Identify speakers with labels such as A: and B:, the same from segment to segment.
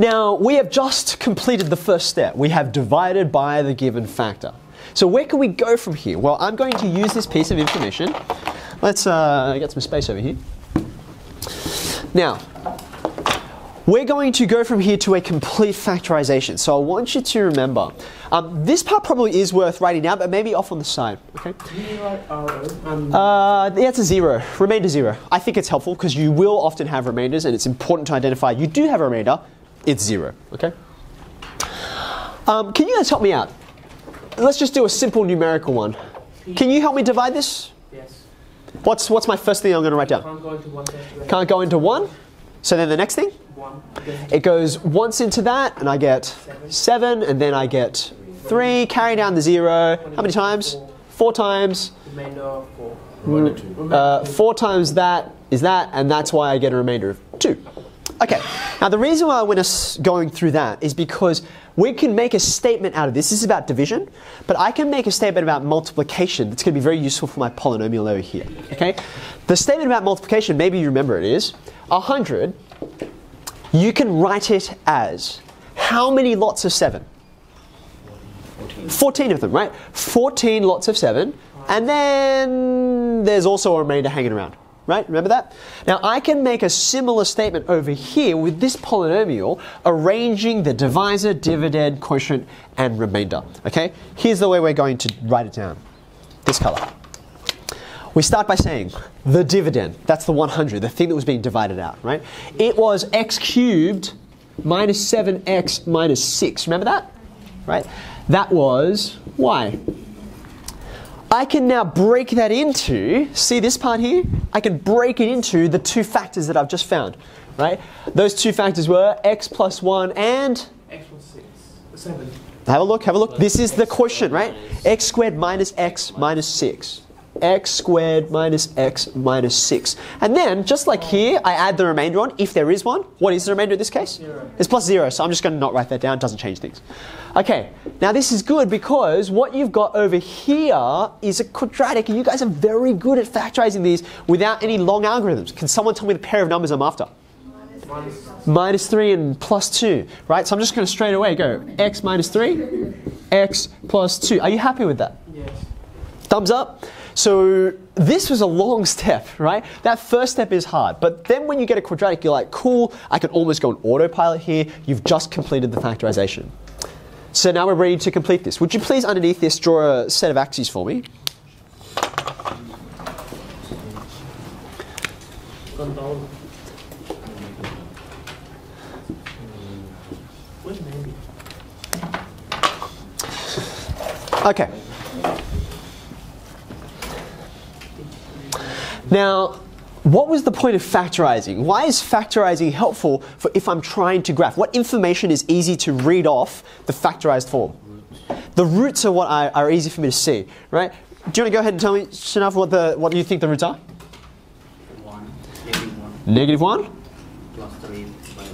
A: Now, we have just completed the first step. We have divided by the given factor. So where can we go from here? Well, I'm going to use this piece of information. Let's uh, get some space over here. Now, we're going to go from here to a complete factorization. So I want you to remember, um, this part probably is worth writing down, but maybe off on the side, okay? Uh, yeah, it's a zero, remainder zero. I think it's helpful because you will often have remainders and it's important to identify you do have a remainder, it's zero, okay? Um, can you guys help me out? Let's just do a simple numerical one. Can you help me divide this?
B: Yes.
A: What's, what's my first thing I'm going to write down?
B: Can't go into one.
A: Can't go into one. So then the next thing?
B: One.
A: It goes once into that, and I get seven, and then I get three, carry down the zero. How many times? Four times.
B: remainder of four.
A: Uh, four times that is that, and that's why I get a remainder of two. Okay, now the reason why we're going through that is because we can make a statement out of this. This is about division, but I can make a statement about multiplication that's going to be very useful for my polynomial over here. Okay, the statement about multiplication, maybe you remember it is 100. You can write it as how many lots of seven? 14 of them, right? 14 lots of 7. And then there's also a remainder hanging around, right? Remember that? Now I can make a similar statement over here with this polynomial, arranging the divisor, dividend, quotient, and remainder. Okay? Here's the way we're going to write it down. This color. We start by saying the dividend, that's the 100, the thing that was being divided out, right? It was x cubed minus 7x minus 6. Remember that? Right? That was y. I can now break that into, see this part here? I can break it into the two factors that I've just found, right? Those two factors were x plus 1 and
B: X six. Seven.
A: have a look, have a look. This is the question, right? x squared minus x minus 6. X squared minus x minus 6. And then, just like here, I add the remainder on, if there is one. What is the remainder in this case?
B: Zero.
A: It's plus 0, so I'm just going to not write that down. It doesn't change things. Okay, now this is good because what you've got over here is a quadratic, and you guys are very good at factorizing these without any long algorithms. Can someone tell me the pair of numbers I'm after?
B: Minus
A: minus 3 and plus 2, right? So I'm just going to straight away go x minus 3, x plus 2. Are you happy with that?
B: yes.
A: Thumbs up. So this was a long step, right? That first step is hard, but then when you get a quadratic, you're like, cool, I can almost go on autopilot here. You've just completed the factorization. So now we're ready to complete this. Would you please underneath this draw a set of axes for me? Okay. Now, what was the point of factorizing? Why is factorizing helpful for if I'm trying to graph? What information is easy to read off the factorized form? The roots are what I, are easy for me to see, right? Do you want to go ahead and tell me, Shanaf, what the what do you think the roots are?
C: 1, negative 1,
A: Negative one,
C: plus 3,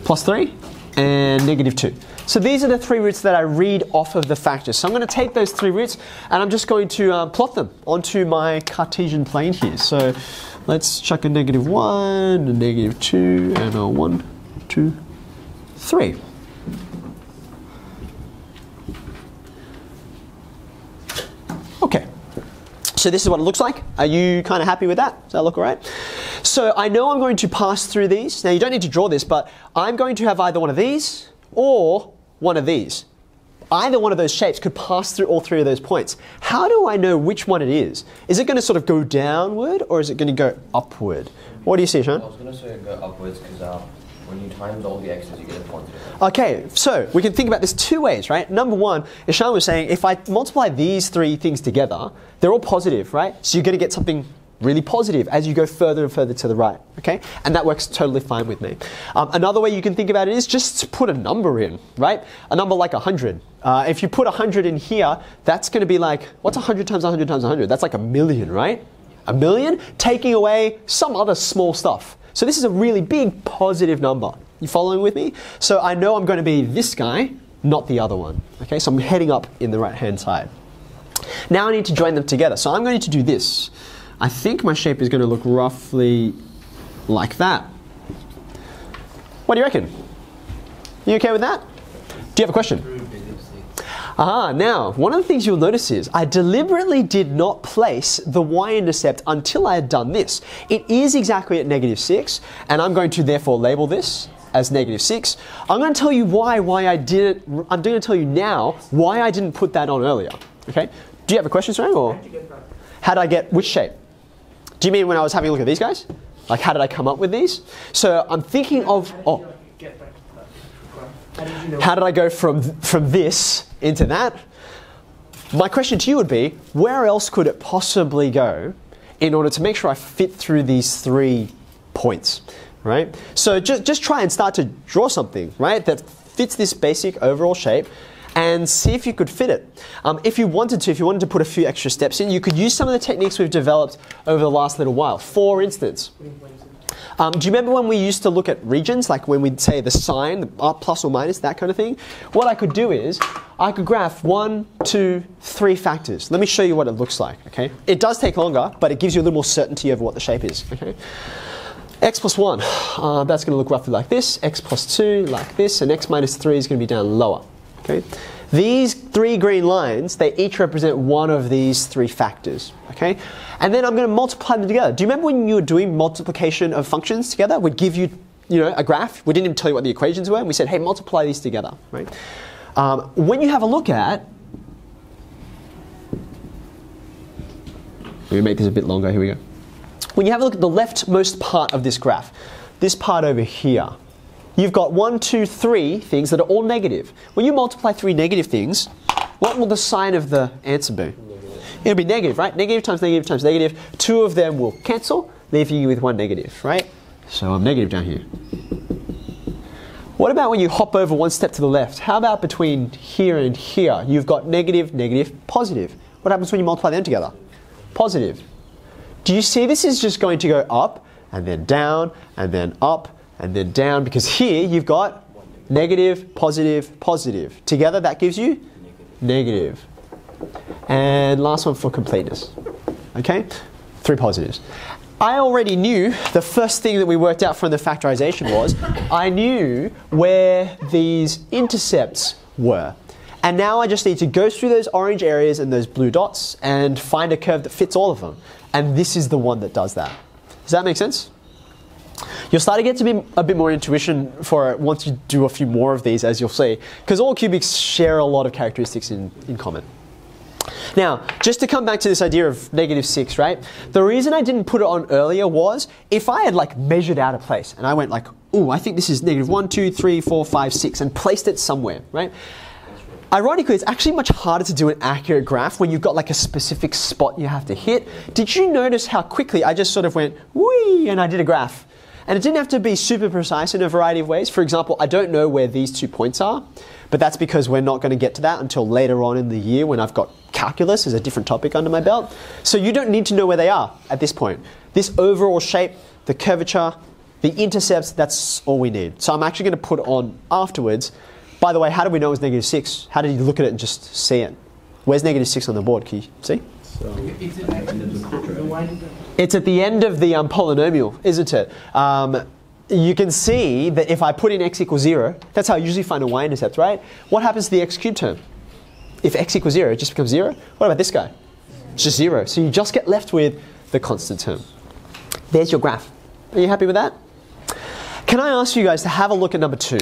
A: plus three, and negative two. So these are the three roots that I read off of the factors. So I'm going to take those three roots and I'm just going to uh, plot them onto my Cartesian plane here. So let's chuck a negative one, a negative two, and a one, two, three. Okay. So this is what it looks like. Are you kind of happy with that? Does that look all right? So I know I'm going to pass through these. Now you don't need to draw this, but I'm going to have either one of these or one of these. Either one of those shapes could pass through all three of those points. How do I know which one it is? Is it going to sort of go downward or is it going to go upward? What do you see, Sean?
D: I was going to say go upwards because uh, when you times all the x's, you get a positive.
A: Okay, so we can think about this two ways, right? Number one, as Sean was saying, if I multiply these three things together, they're all positive, right? So you're going to get something really positive as you go further and further to the right, okay? And that works totally fine with me. Um, another way you can think about it is just to put a number in, right? A number like 100. Uh, if you put 100 in here, that's going to be like, what's 100 times 100 times 100? That's like a million, right? A million, taking away some other small stuff. So this is a really big positive number. You following with me? So I know I'm going to be this guy, not the other one. Okay, so I'm heading up in the right hand side. Now I need to join them together. So I'm going to do this. I think my shape is going to look roughly like that. What do you reckon? You okay with that? Do you have a question? Ah, now, one of the things you'll notice is I deliberately did not place the y-intercept until I had done this. It is exactly at negative 6, and I'm going to therefore label this as negative 6. I'm going to tell you why, why I did it, I'm going to tell you now why I didn't put that on earlier. Okay? Do you have a question, Sarang, or
B: How'd you get that?
A: how did I get which shape? Do you mean when I was having a look at these guys? Like, how did I come up with these? So I'm thinking of, oh,
B: how did
A: I go from from this into that? My question to you would be, where else could it possibly go in order to make sure I fit through these three points, right? So just just try and start to draw something, right, that fits this basic overall shape. And see if you could fit it. Um, if you wanted to, if you wanted to put a few extra steps in, you could use some of the techniques we've developed over the last little while. For instance, um, do you remember when we used to look at regions, like when we'd say the sign, the plus or minus, that kind of thing? What I could do is I could graph one, two, three factors. Let me show you what it looks like. Okay, it does take longer, but it gives you a little more certainty over what the shape is. Okay. X plus 1, uh, that's going to look roughly like this. X plus 2, like this. And X minus 3 is going to be down lower. Okay? These three green lines, they each represent one of these three factors. Okay? And then I'm going to multiply them together. Do you remember when you were doing multiplication of functions together? We'd give you, you know, a graph. We didn't even tell you what the equations were. We said, hey, multiply these together. Right? Um, when you have a look at, let me make this a bit longer. Here we go. When you have a look at the leftmost part of this graph, this part over here, you've got one, two, three things that are all negative. When you multiply three negative things, what will the sign of the answer be? It'll be negative, right? Negative times negative times negative. Two of them will cancel, leaving you with one negative, right? So I'm negative down here. What about when you hop over one step to the left? How about between here and here? You've got negative, negative, positive. What happens when you multiply them together? Positive. Do you see this is just going to go up and then down and then up and then down because here you've got negative, positive, positive. Together that gives you negative. And last one for completeness. Okay? Three positives. I already knew the first thing that we worked out from the factorization was I knew where these intercepts were. And now I just need to go through those orange areas and those blue dots and find a curve that fits all of them. And this is the one that does that. Does that make sense? You'll start to get to be a bit more intuition for it once you do a few more of these, as you'll see, because all cubics share a lot of characteristics in, in common. Now, just to come back to this idea of negative 6, right? The reason I didn't put it on earlier was if I had like measured out a place and I went like, ooh, I think this is negative 1, 2, 3, 4, 5, 6, and placed it somewhere, right? Ironically, it's actually much harder to do an accurate graph when you've got like a specific spot you have to hit. Did you notice how quickly I just sort of went, whee, and I did a graph? And it didn't have to be super precise in a variety of ways. For example, I don't know where these two points are, but that's because we're not going to get to that until later on in the year when I've got calculus as a different topic under my belt. So you don't need to know where they are at this point. This overall shape, the curvature, the intercepts, that's all we need. So I'm actually going to put on afterwards. By the way, how do we know it's negative 6? How did you look at it and just see it? Where's negative 6 on the board? Can you see?
B: Is it like, so why did that?
A: It's at the end of the um, polynomial, isn't it? Um, you can see that if I put in x equals 0, that's how I usually find a y-intercept, right? What happens to the x cubed term? If x equals 0, it just becomes 0. What about this guy? It's just 0. So you just get left with the constant term. There's your graph. Are you happy with that? Can I ask you guys to have a look at number two?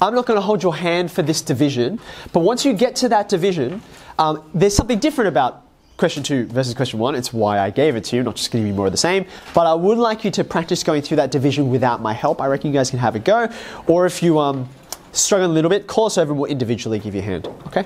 A: I'm not going to hold your hand for this division, but once you get to that division, um, there's something different about question two versus question one. It's why I gave it to you, not just giving you more of the same. But I would like you to practice going through that division without my help. I reckon you guys can have a go. Or if you um, struggle a little bit, call us over and we'll individually give you a hand. Okay?